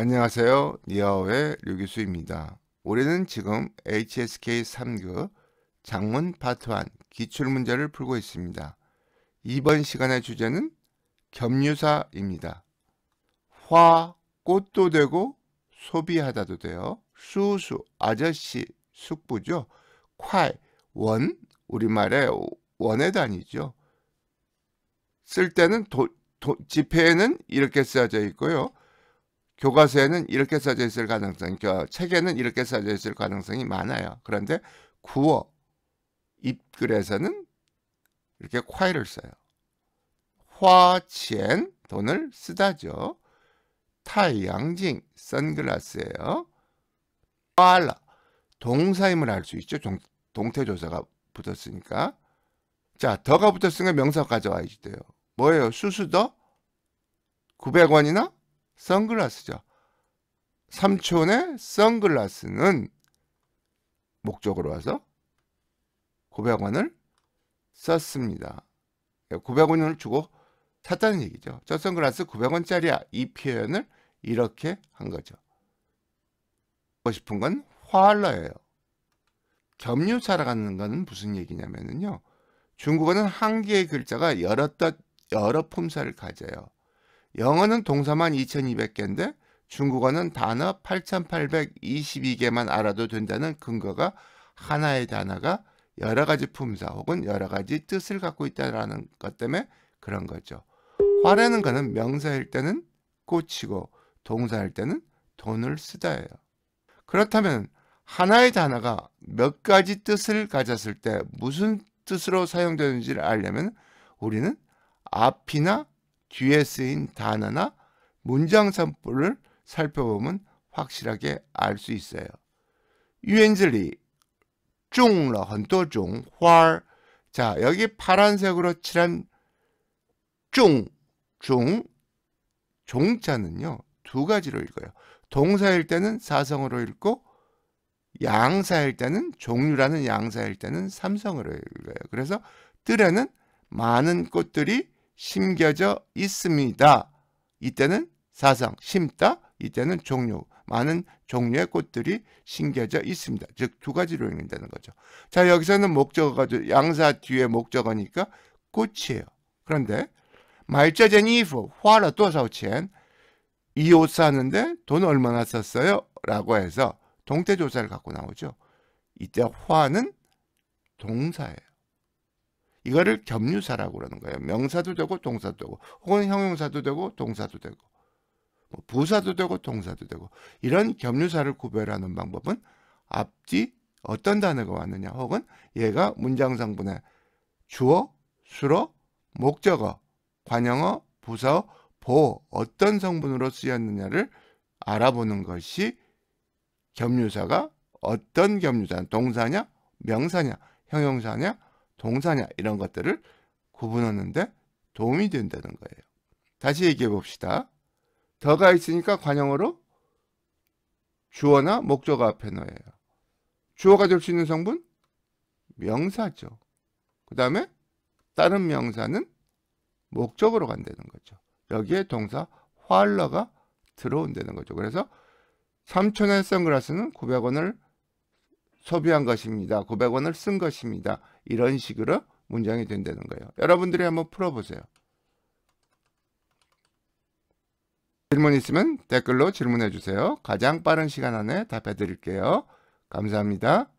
안녕하세요. 니아오의 류기수입니다. 올해는 지금 HSK 3급 장문 파트 1 기출문제를 풀고 있습니다. 이번 시간의 주제는 겸유사입니다. 화, 꽃도 되고 소비하다도 돼요. 수수, 아저씨, 숙부죠. 콸, 원, 우리말의 원의 단위죠. 쓸 때는 도, 도, 지폐에는 이렇게 써져 있고요. 교과서에는 이렇게 써져 있을 가능성이, 그러니까 책에는 이렇게 써져 있을 가능성이 많아요. 그런데 구어, 입글에서는 이렇게 콰이를 써요. 화치엔 돈을 쓰다죠. 타양징 선글라스예요. 빨라 동사임을 알수 있죠. 동, 동태조사가 붙었으니까. 자, 더가 붙었으니까 명사 가져와야지 돼요. 뭐예요? 수수더? 900원이나? 선글라스죠. 삼촌의 선글라스는 목적으로 와서 900원을 썼습니다. 900원을 주고 샀다는 얘기죠. 저 선글라스 900원짜리야. 이 표현을 이렇게 한 거죠. 하고 싶은 건 화알러예요. 겸유사라는 것은 무슨 얘기냐면요. 중국어는 한 개의 글자가 여러 뜻, 여러 품사를 가져요. 영어는 동사만 2200개인데 중국어는 단어 8822개만 알아도 된다는 근거가 하나의 단어가 여러 가지 품사 혹은 여러 가지 뜻을 갖고 있다는 것 때문에 그런 거죠. 화라는 것은 명사일 때는 꽃이고 동사일 때는 돈을 쓰다예요. 그렇다면 하나의 단어가 몇 가지 뜻을 가졌을 때 무슨 뜻으로 사용되는지를 알려면 우리는 앞이나 뒤에 쓰인 단어나 문장 선포를 살펴보면 확실하게 알 수 있어요. 园子里种了很多种花 자, 여기 파란색으로 칠한 종, 종, 종자는요, 두 가지로 읽어요. 동사일 때는 사성으로 읽고, 양사일 때는, 종류라는 양사일 때는 삼성으로 읽어요. 그래서 뜰에는 많은 꽃들이 심겨져 있습니다. 이때는 사성, 심다, 이때는 종류, 많은 종류의 꽃들이 심겨져 있습니다. 즉 두 가지로 읽는다는 거죠. 자 여기서는 목적어가 양사 뒤에 목적어니까 꽃이에요. 그런데 말자제니프 화라 또사오첸 이 옷 사는데 돈 얼마나 썼어요? 라고 해서 동태 조사를 갖고 나오죠. 이때 화는 동사예요. 이거를 겸유사라고 그러는 거예요. 명사도 되고 동사도 되고 혹은 형용사도 되고 동사도 되고 뭐 부사도 되고 동사도 되고 이런 겸유사를 구별하는 방법은 앞뒤 어떤 단어가 왔느냐 혹은 얘가 문장 성분에 주어, 수로, 목적어, 관형어, 부사어, 보어 어떤 성분으로 쓰였느냐를 알아보는 것이 겸유사가 어떤 겸유사 동사냐 명사냐 형용사냐 동사냐 이런 것들을 구분하는데 도움이 된다는 거예요. 다시 얘기해 봅시다. 더가 있으니까 관형어로 주어나 목적어 앞에 넣어요. 주어가 될 수 있는 성분? 명사죠. 그 다음에 다른 명사는 목적으로 간다는 거죠. 여기에 동사 활러가 들어온다는 거죠. 그래서 삼촌의 선글라스는 900원을 소비한 것입니다. 900원을 쓴 것입니다. 이런 식으로 문장이 된다는 거예요. 여러분들이 한번 풀어보세요. 질문 있으면 댓글로 질문해 주세요. 가장 빠른 시간 안에 답해 드릴게요. 감사합니다.